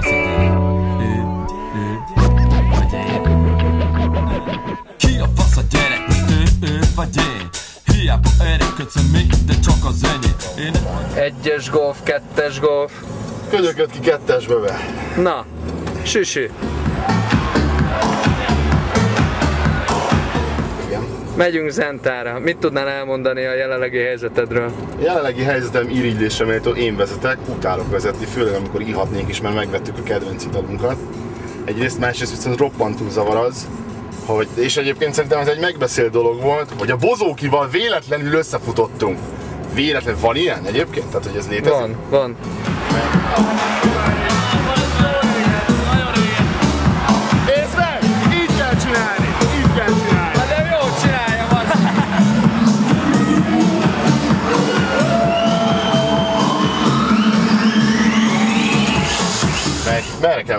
fasz a gyerek? Ő, ő, vagy én? Ki a fasz a gyerek? Ő, ő, vagy én? Hiába erőködszöm de csak az enyém Én Egyes golf, kettes golf. Könyököd ki kettesbe be. Na, süsü. Megyünk Zentára. Mit tudnál elmondani a jelenlegi helyzetedről? A jelenlegi helyzetem irigylésre, melytől én vezetek, utálok vezetni, főleg amikor ihatnénk is, mert megvettük a kedvenc italunkat. Egyrészt, másrészt viszont roppantul zavar az, hogy, és egyébként szerintem ez egy megbeszélt dolog volt, hogy a bozókival véletlenül összefutottunk. Véletlen, van ilyen egyébként? Tehát, hogy ez létezik? Van, van. Nézd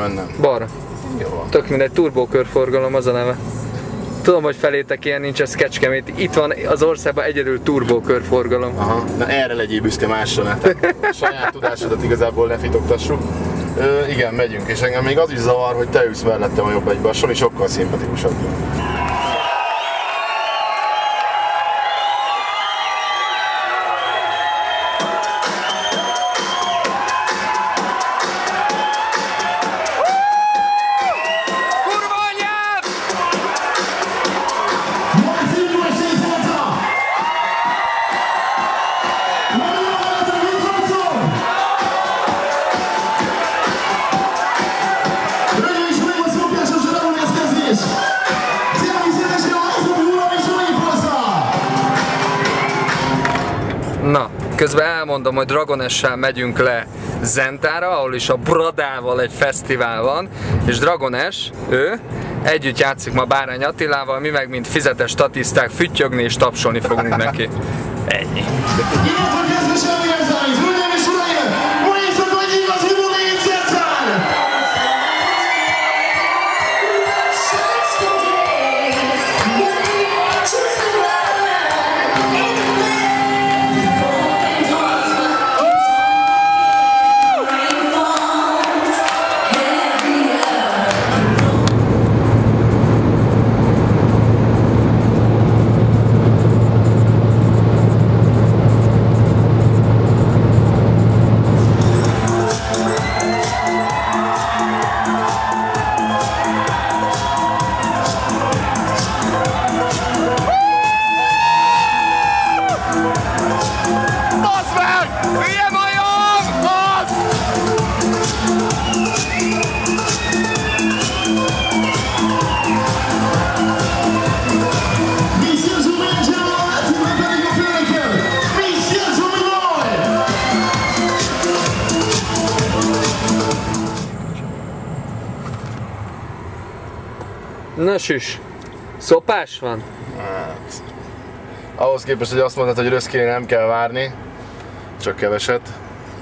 mennem? Balra. Jó. Tök mindegy, turbókörforgalom az a neve. Tudom, hogy felétek ilyen nincs, ez Kecskemét. Itt van az országban egyedül turbókörforgalom. Aha, na erre legyél büszke másra, ne. Saját tudásodat igazából lefitoktassuk. Ö, igen, megyünk, és engem még az is zavar, hogy te ülsz mellettem a jobb egybe, a Sony sokkal szimpatikusabb. Közben elmondom, hogy Dragonessel megyünk le Zentára, ahol is a Bradával egy fesztivál van, és Dragones, ő, együtt játszik ma Bárány Attilával, mi meg mint fizetes statiszták füttyögni és tapsolni fogunk neki. Ennyi. Na süs, szopás van? Hát, ahhoz képest, hogy azt mondtad, hogy röszkére nem kell várni, csak keveset.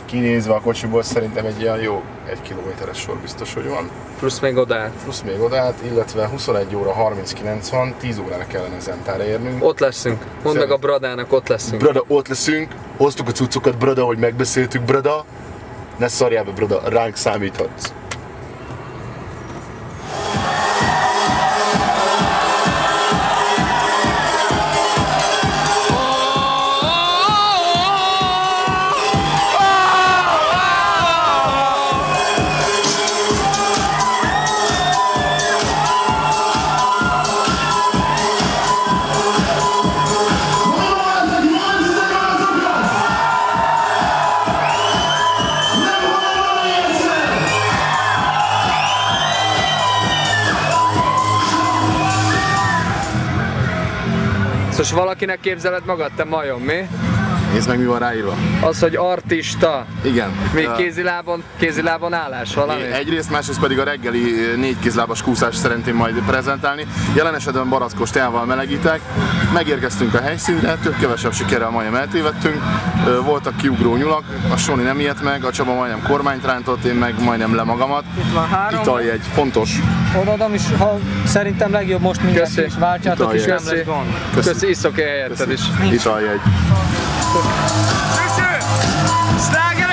Kinézve a kocsiból szerintem egy ilyen jó egy kilométeres sor biztos, hogy van. Plusz még odát. Plusz még odát, illetve 21 óra 39 van, 10 órára kellene Zentára érnünk. Ott leszünk. Mondd meg a Bradának, ott leszünk. Brada, ott leszünk, hoztuk a cuccokat, Brada, hogy megbeszéltük, Brada. Ne szarjál be, Brada, ránk számíthatsz. Szóval valakinek képzeled magad, te majom, mi? Nézd meg, mi van ráírva. Az, hogy artista. Igen. Még Ö, kézilábon, kézilábon állás valami? Egyrészt, másrészt pedig a reggeli négy kézlábas kúszás szeretném majd prezentálni. Jelen esetben barackos teával melegítek. Megérkeztünk a helyszínre, több kevesebb sikerrel majdnem eltévedtünk. Voltak kiugró nyulak, a Sony nem ilyet meg, a Csaba majdnem kormányt rántott, én meg majdnem le magamat. Itt van három. Italjegy, fontos. Odaadom is, ha szerintem legjobb most mindenki is váltsátok, és nem lesz gond. Köszi. Köszi, iszok helyetted is. Italjegy. Слышите? Стагер!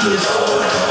darkness.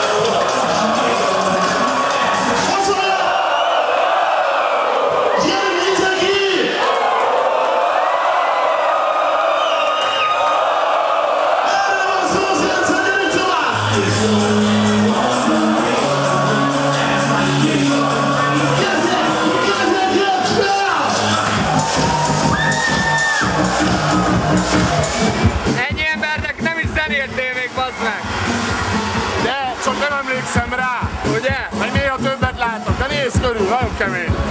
hiszem rá, ugye? Hogy néha többet látok, de nézz körül, nagyon kemény.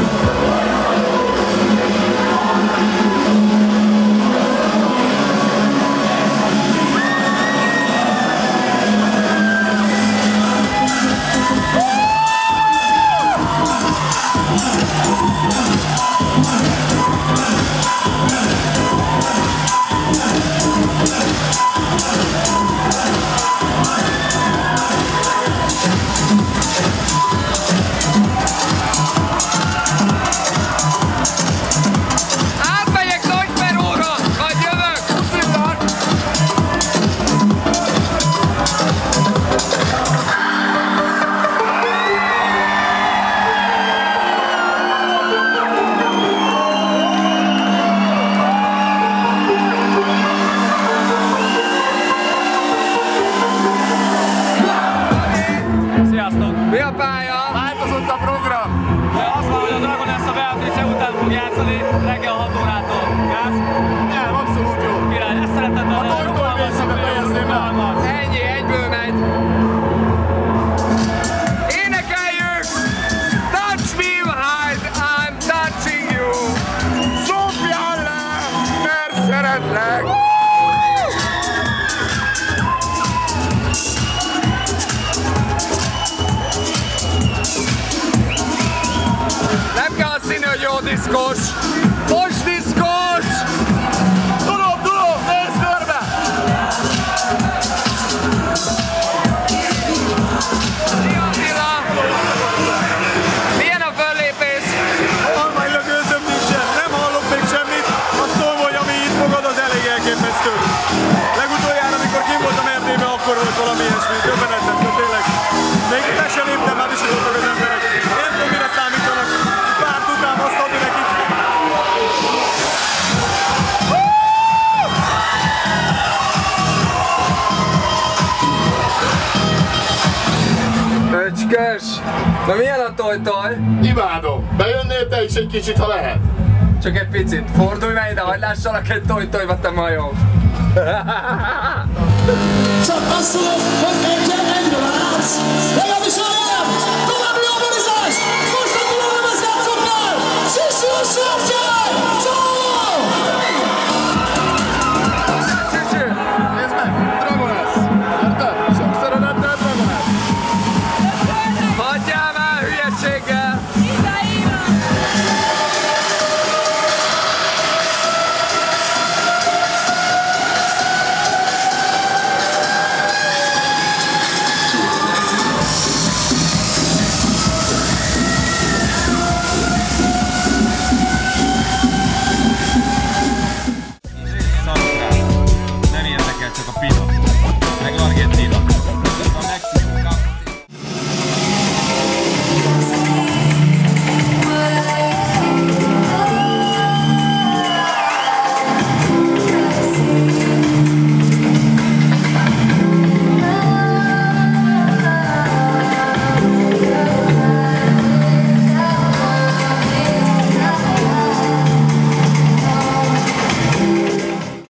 Jézus! Na milyen a tojtoj? Imádom! Bejönnél te is egy kicsit, ha lehet? Csak egy picit. Fordulj meg ide, hagyd lássalak egy tojtojba, te majom! Csak azt